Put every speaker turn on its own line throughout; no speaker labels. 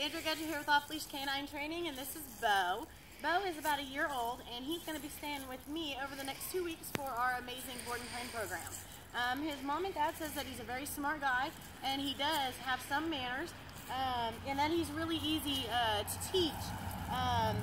Sandra Gudger here with Off Leash Canine Training, and this is Bo. Bo is about a year old, and he's going to be staying with me over the next two weeks for our amazing board and train program. Um, his mom and dad says that he's a very smart guy, and he does have some manners, um, and that he's really easy uh, to teach. Um,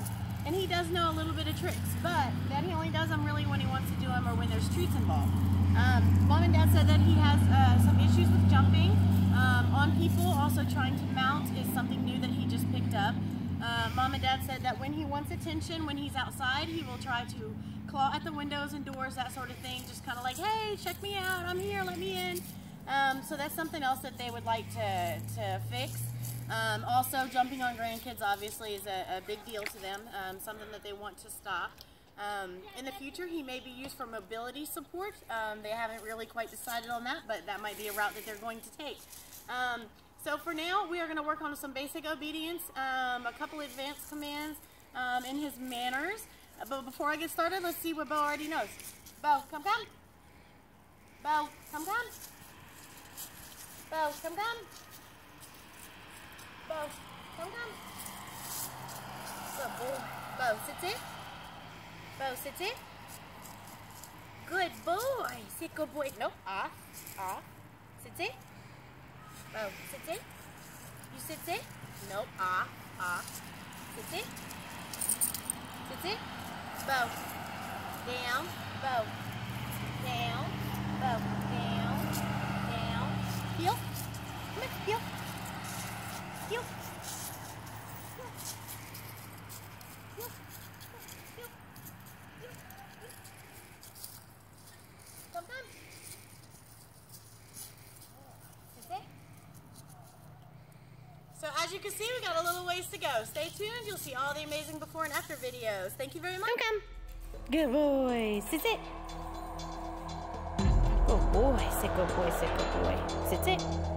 and he does know a little bit of tricks, but that he only does them really when he wants to do them or when there's treats involved. Um, mom and dad said that he has uh, some issues with jumping um, on people. Also, trying to mount is something new that he just picked up. Uh, mom and dad said that when he wants attention, when he's outside, he will try to claw at the windows and doors, that sort of thing. Just kind of like, hey, check me out, I'm here, let me in. Um, so that's something else that they would like to, to fix. Um, also, jumping on grandkids obviously is a, a big deal to them, um, something that they want to stop. Um, in the future, he may be used for mobility support. Um, they haven't really quite decided on that, but that might be a route that they're going to take. Um, so for now, we are going to work on some basic obedience, um, a couple advanced commands um, in his manners. But before I get started, let's see what Bo already knows. Bo, come come. Bo, come come. Bo, come come. Bo, come come. Bo, sit sit. Bo, sit sit. Good boy. Sit good boy. No, off, off. Sit sit. Bo, sit sit. You sit sit. No, off, off. Sit sit. Sit sit. Bo. Down. Bo. Down. Bo. Down. Down. Heel. Come here. Heel. Heel. Heel. Heel. Heel. Heel. Heel. Come, come. Sit sit. So as you can see, we got a little ways to go. Stay tuned. You'll see all the amazing before and after videos. Thank you very much.
Come, come. Good boy. Sit, sit. Good boy. Sit, good boy. Sit, good boy. Sit, sit.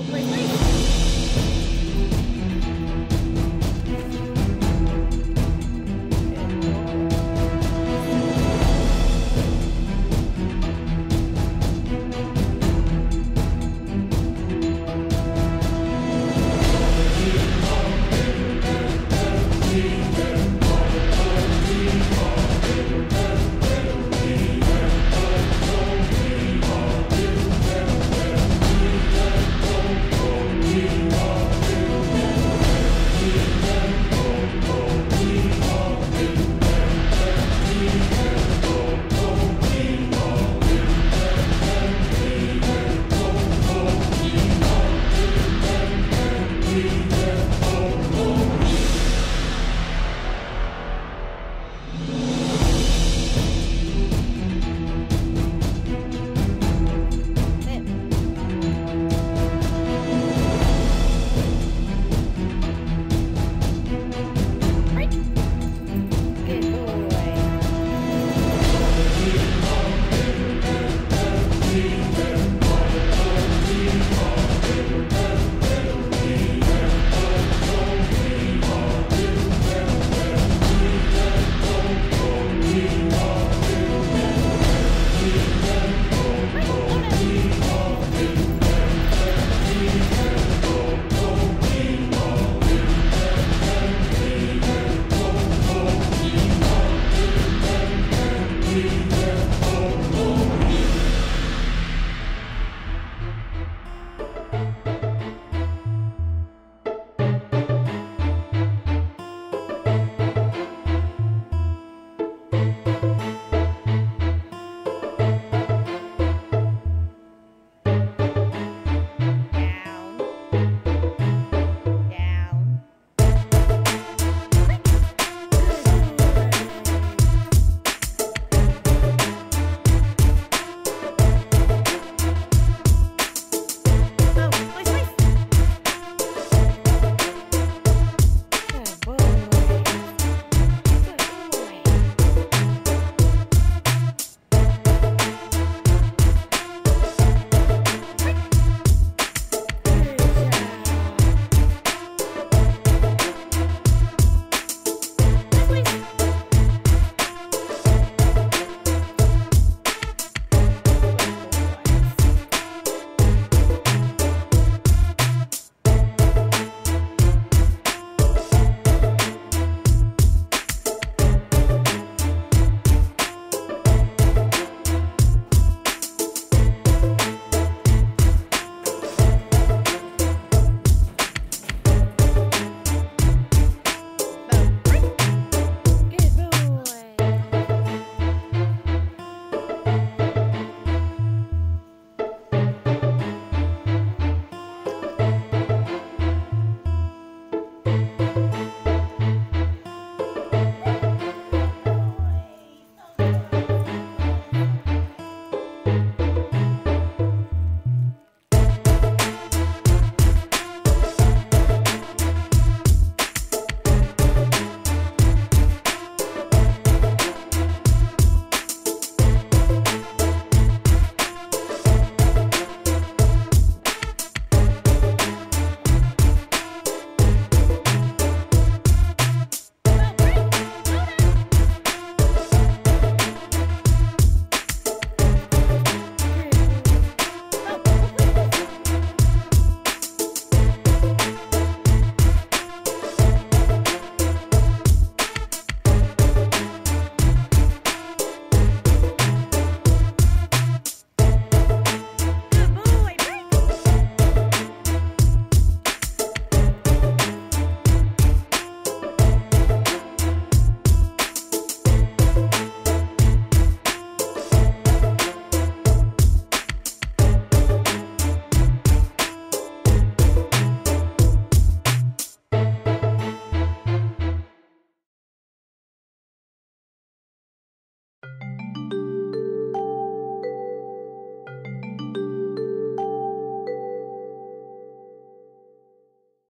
real quickly.